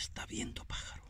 está viendo pájaro.